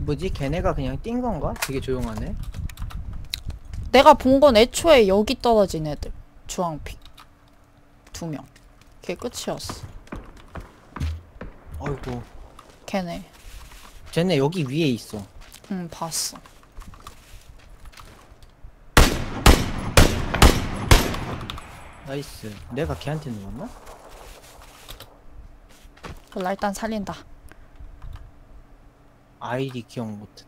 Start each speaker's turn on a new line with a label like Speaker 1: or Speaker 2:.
Speaker 1: 뭐지? 걔네가 그냥 뛴 건가? 되게 조용하네.
Speaker 2: 내가 본 건 애초에 여기 떨어진 애들. 주황ping. 두 명. 걔 끝이었어.
Speaker 1: 아이고.
Speaker 2: 걔네.
Speaker 1: 쟤네 여기 위에 있어.
Speaker 2: 응, 봤어.
Speaker 1: Nice. 내가 걔한테 누웠나?
Speaker 2: 몰라, 일단 살린다.
Speaker 1: 아이디 기억 못해.